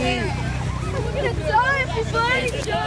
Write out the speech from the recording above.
Look I'm gonna die.